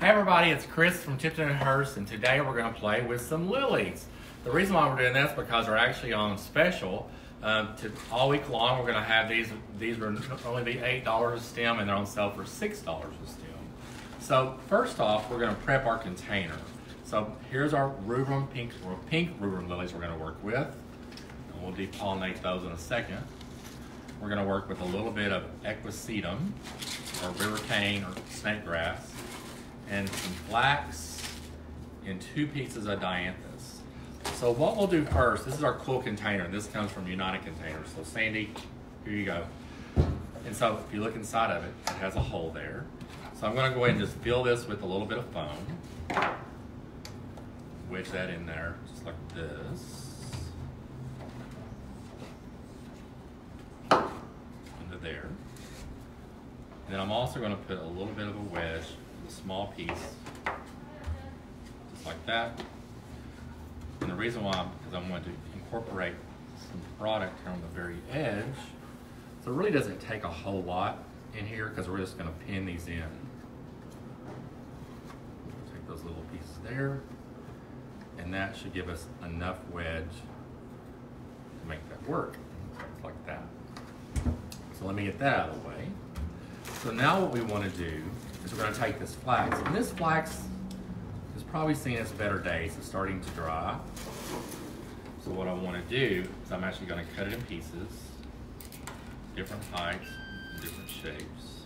Hey everybody, it's Chris from Tipton and Hurst, and today we're going to play with some lilies. The reason why we're doing this is because they're actually on special. Um, to, all week long, we're going to have these. These are only be eight dollars a stem, and they're on sale for six dollars a stem. So first off, we're going to prep our container. So here's our rubrum pink, or pink rubrum lilies we're going to work with. And we'll depollinate those in a second. We're going to work with a little bit of equisetum, or river cane, or snake grass and some flax and two pieces of dianthus. So what we'll do first, this is our cool container. This comes from United Containers. So Sandy, here you go. And so if you look inside of it, it has a hole there. So I'm gonna go ahead and just fill this with a little bit of foam. Wedge that in there, just like this. Into there. And then I'm also gonna put a little bit of a wedge a small piece, just like that. And the reason why, because I'm going to incorporate some product here on the very edge. So it really doesn't take a whole lot in here because we're just going to pin these in. Take those little pieces there, and that should give us enough wedge to make that work, like that. So let me get that out of the way. So now what we want to do is we're going to take this flax. And this flax is probably seen its better days. It's starting to dry. So what I want to do is I'm actually going to cut it in pieces, different heights, different shapes.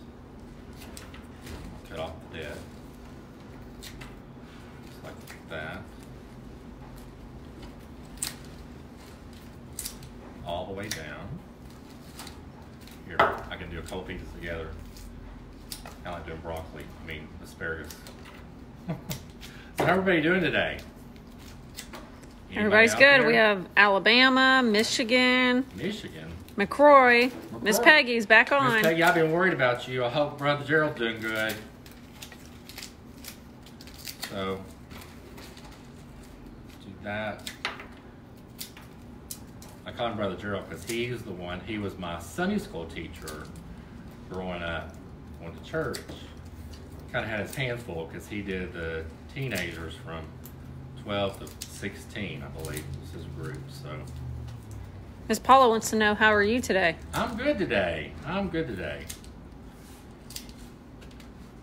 Cut off the dead, just like that. All the way down. Here, I can do a couple pieces together. I doing broccoli. I mean asparagus. so how everybody doing today? Anybody Everybody's good. There? We have Alabama, Michigan, Michigan, McCrory. Miss Peggy's back on. Miss Peggy, I've been worried about you. I hope Brother Gerald's doing good. So do that. I call him Brother Gerald because he's the one. He was my Sunday school teacher growing up went to church, kind of had his hands full because he did the teenagers from 12 to 16, I believe was his group. So. Miss Paula wants to know how are you today? I'm good today. I'm good today.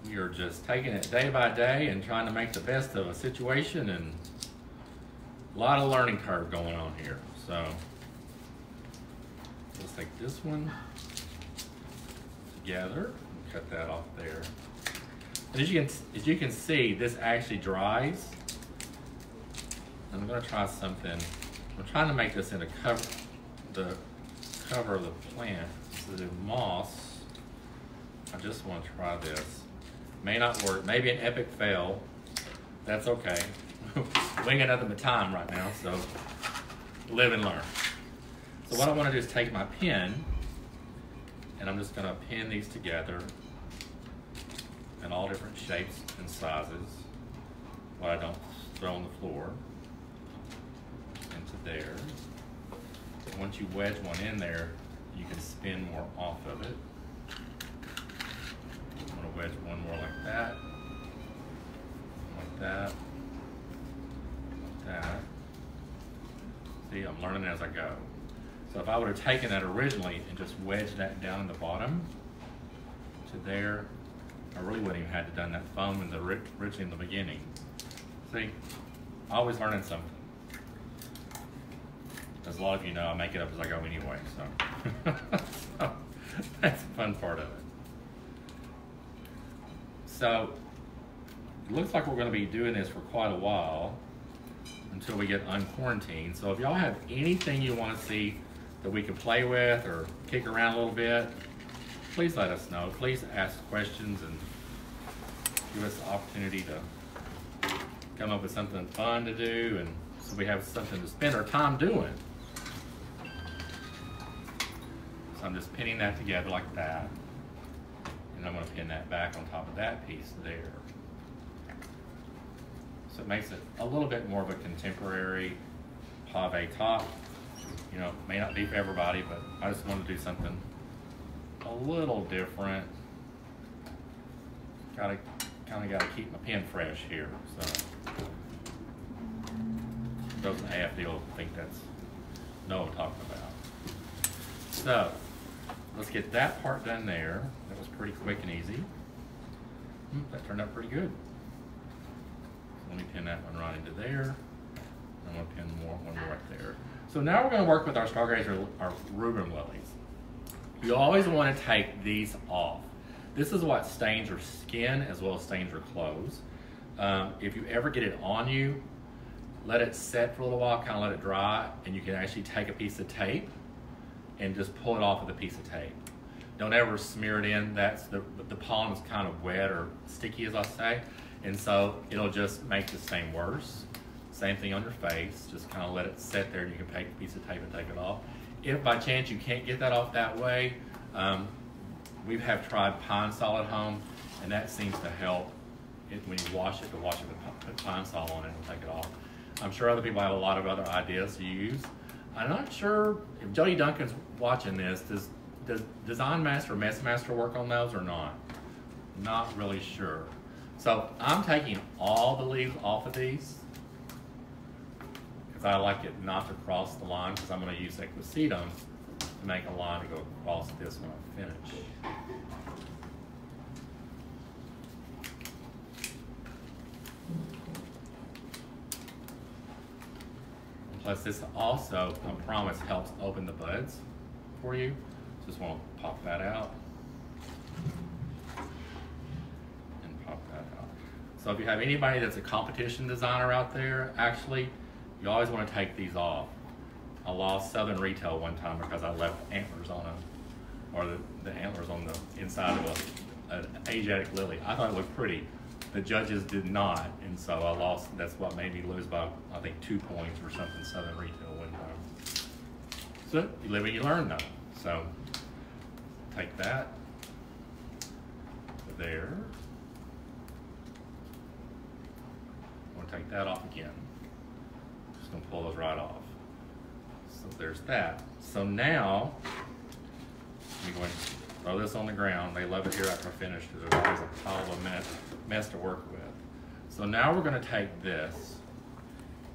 We are just taking it day by day and trying to make the best of a situation and a lot of learning curve going on here. So let's take this one together cut that off there. As you can, as you can see, this actually dries. I'm gonna try something. I'm trying to make this in a cover, the cover of the plant. This is moss. I just want to try this. May not work. Maybe an epic fail. That's okay. Winging nothing but time right now, so live and learn. So what I want to do is take my pen and I'm just going to pin these together in all different shapes and sizes what I don't throw on the floor into there. Once you wedge one in there, you can spin more off of it. I'm going to wedge one more like that, like that, like that. See, I'm learning as I go. So if I would have taken that originally and just wedged that down in the bottom to there, I really wouldn't even had to done that foam in the originally in the beginning. See, always learning something. As a lot of you know, I make it up as I go anyway, so, so that's the fun part of it. So it looks like we're going to be doing this for quite a while until we get unquarantined. So if y'all have anything you want to see that we can play with or kick around a little bit, please let us know. Please ask questions and give us the opportunity to come up with something fun to do and so we have something to spend our time doing. So I'm just pinning that together like that. And I'm going to pin that back on top of that piece there. So it makes it a little bit more of a contemporary pave top you know, may not be for everybody, but I just want to do something a little different. Gotta kind of got to keep my pen fresh here. So in AIFD will think that's I'm talking about. So let's get that part done there. That was pretty quick and easy. Hmm, that turned out pretty good. Let me pin that one right into there. I'm gonna pin more, one right there. So now we're gonna work with our stargazer, our rubrum lilies. You always wanna take these off. This is what stains your skin as well as stains your clothes. Um, if you ever get it on you, let it set for a little while, kind of let it dry, and you can actually take a piece of tape and just pull it off with a piece of tape. Don't ever smear it in. That's the the pollen is kind of wet or sticky, as I say, and so it'll just make the stain worse. Same thing on your face. Just kind of let it sit there, and you can take a piece of tape and take it off. If by chance you can't get that off that way, um, we have tried Pine-Sol at home, and that seems to help. It, when you wash it, to wash it with put Pine-Sol on it and take it off. I'm sure other people have a lot of other ideas to use. I'm not sure if Jody Duncan's watching this. Does does Design Master or Mess Master work on those or not? Not really sure. So I'm taking all the leaves off of these I like it not to cross the line because I'm going to use Equisetum to make a line to go across this when I finish. Plus this also, I promise, helps open the buds for you. Just want to pop that out. And pop that out. So if you have anybody that's a competition designer out there, actually, you always want to take these off. I lost Southern Retail one time because I left anthers on them, or the, the anthers on the inside of a, an Asiatic lily. I thought it looked pretty. The judges did not, and so I lost. That's what made me lose by I think two points or something. Southern Retail one time. So you live and you learn, though. So take that there. I'm gonna take that off again. Just gonna pull those right off. So there's that. So now, I'm going to throw this on the ground. They love it here after I finish because there's always a pile of mess, mess to work with. So now we're gonna take this,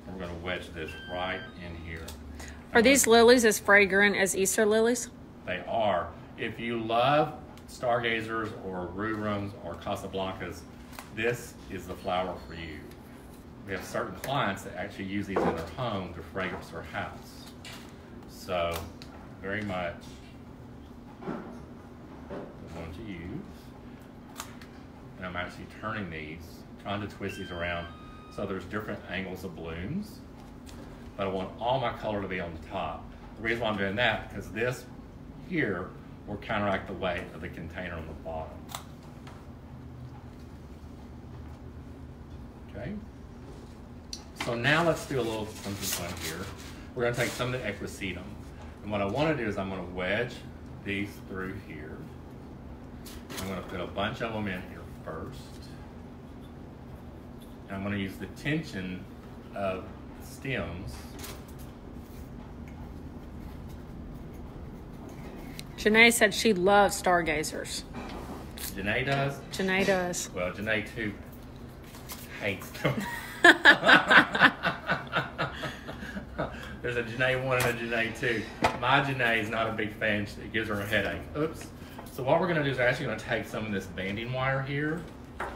and we're gonna wedge this right in here. Are these lilies as fragrant as Easter lilies? They are. If you love stargazers or rubrums or casablancas, this is the flower for you. We have certain clients that actually use these in their home to fragrance their house. So, very much going to use. And I'm actually turning these, trying to twist these around so there's different angles of blooms. But I want all my color to be on the top. The reason why I'm doing that, because this here will counteract the weight of the container on the bottom. Okay. So now let's do a little something fun here. We're gonna take some of the Equisetum. And what I wanna do is I'm gonna wedge these through here. I'm gonna put a bunch of them in here first. And I'm gonna use the tension of stems Janae said she loves stargazers. Janae does. Janae does. Well, Janae too hates them. There's a Janae one and a Janae two. My Janae is not a big fan. It gives her a headache. Oops. So what we're going to do is we're actually going to take some of this banding wire here. And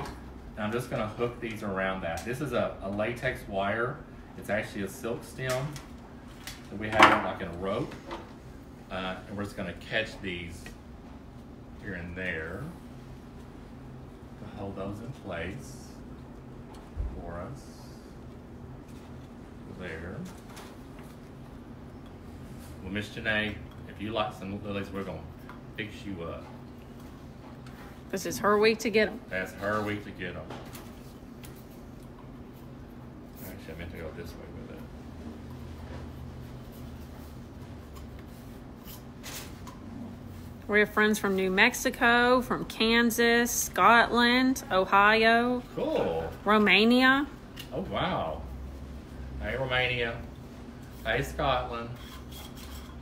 I'm just going to hook these around that. This is a, a latex wire. It's actually a silk stem that we have like in a rope. Uh, and we're just going to catch these here and there to hold those in place for us. There. Well, Miss Janae, if you like some lilies, we're going to fix you up. This is her week to get them. That's her week to get them. Actually, I meant to go this way with it. We have friends from New Mexico, from Kansas, Scotland, Ohio, Cool. Romania. Oh, wow. Hey, Romania. Hey, Scotland.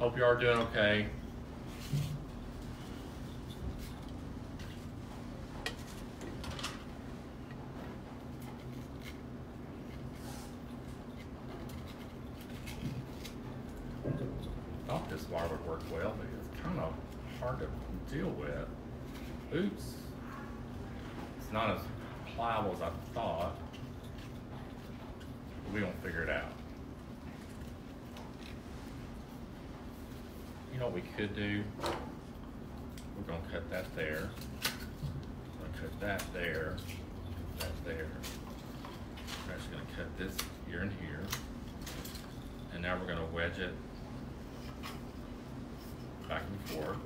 Hope you are doing okay. I thought this wire would work well, but it's kind of hard to deal with. Oops. It's not as pliable as I thought. We won't figure it out. What we could do? We're gonna cut that there. I'm Gonna cut that there, that there. We're actually gonna cut this here and here. And now we're gonna wedge it back and forth.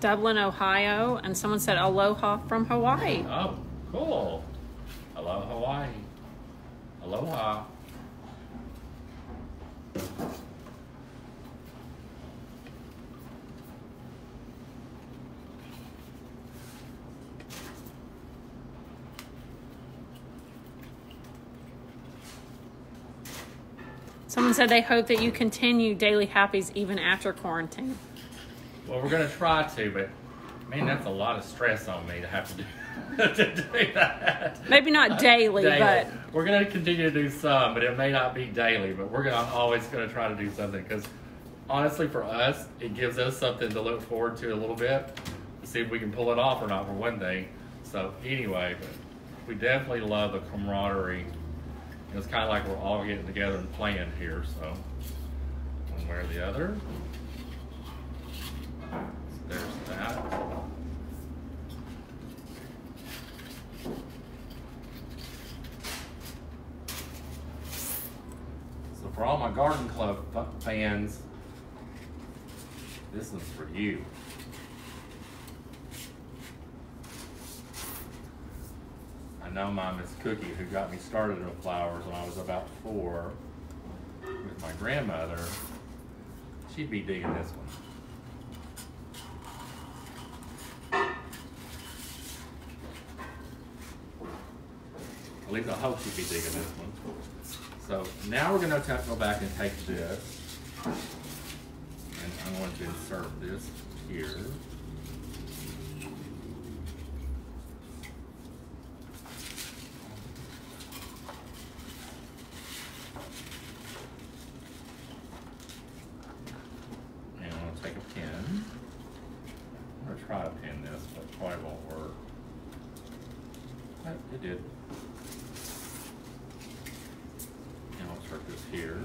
Dublin, Ohio, and someone said aloha from Hawaii. Oh, cool. Hello, Hawaii. Aloha. Someone said they hope that you continue daily happies even after quarantine. Well, we're gonna try to, but man, that's a lot of stress on me to have to do, to do that. Maybe not daily, Daily. but we're gonna continue to do some, but it may not be daily. But we're gonna always gonna try to do something because honestly, for us, it gives us something to look forward to a little bit to see if we can pull it off or not for one thing. So anyway, but we definitely love the camaraderie. It's kind of like we're all getting together and playing here. So one way or the other. So there's that. So for all my garden club fans, this one's for you. I know my Miss Cookie, who got me started with flowers when I was about four, with my grandmother. She'd be digging this one. At least I hope she'd be digging this one. So now we're gonna ta- go back and take this. And I'm going to insert this here. And I'm gonna take a pin. I'm gonna try to pin this, but it probably won't work. But it did. And I'll insert this here.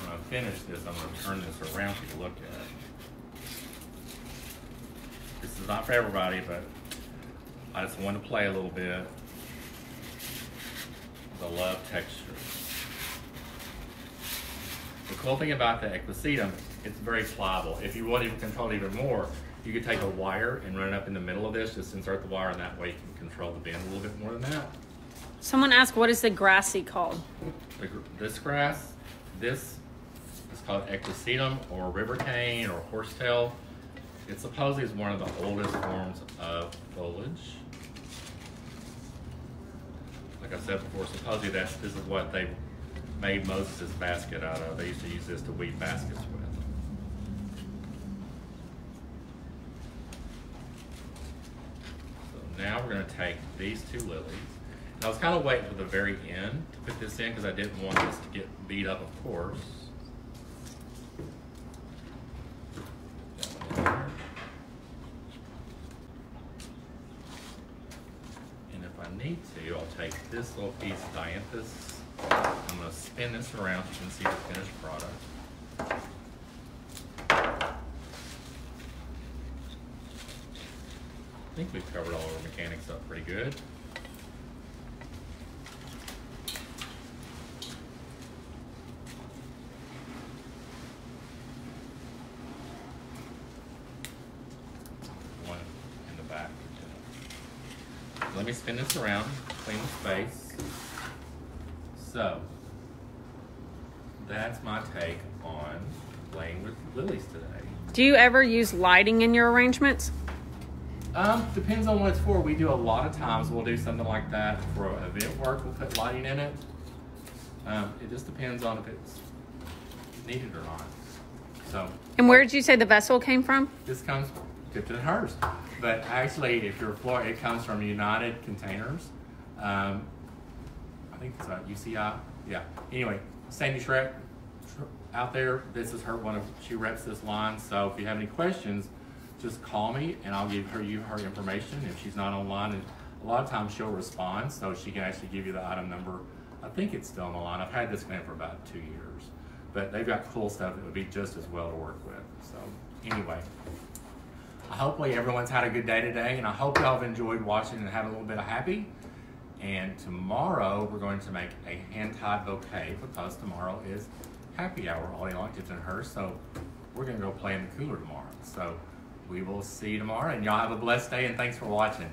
When I finish this, I'm gonna turn this around for you to look at. it. This is not for everybody, but I just want to play a little bit. The love texture. The cool thing about the Equisetum, it's very pliable. If you want to control it even more, you could take a wire and run it up in the middle of this, just insert the wire, and that way you can control the bend a little bit more than that. someone asked what is the grassy called? The This grass, this is called Equisetum or river cane or horsetail. It supposedly is one of the oldest forms of foliage. Like I said before, supposedly that's, this is what they made Moses' basket out of. They used to use this to weave baskets with. So now we're gonna take these two lilies. And I was kind of waiting for the very end to put this in because I didn't want this to get beat up, of course. That one in there. And if I need to, I'll take this little piece dianthus. I'm gonna spin this around so you can see the finished product. I think we've covered all our mechanics up pretty good. One in the back. Let me spin this around, clean the space. So, that's my take on playing with lilies today. Do you ever use lighting in your arrangements? Um, depends on what it's for. We do a lot of times we'll do something like that for event work. We'll put lighting in it. Um, it just depends on if it's needed or not. So And where did you say the vessel came from? this comes Tipton and Hurst. but actually, if you're a Florida, it comes from United Containers. Um, I think it's uh, UCI. Yeah. Anyway, Sandy Shrek out there. This is her one of she reps this line. So if you have any questions, just call me and I'll give her you her information. If she's not online, and a lot of times she'll respond, so she can actually give you the item number. I think it's still on the line. I've had this name for about two years, but they've got cool stuff that would be just as well to work with. So anyway. Hopefully everyone's had a good day today, and I hope y'all have enjoyed watching and have a little bit of happy. And tomorrow we're going to make a hand-tied bouquet because tomorrow is happy hour all day long, Tipton and Hurst. So we're gonna go play in the cooler tomorrow. So we will see you tomorrow, and y'all have a blessed day. And thanks for watching.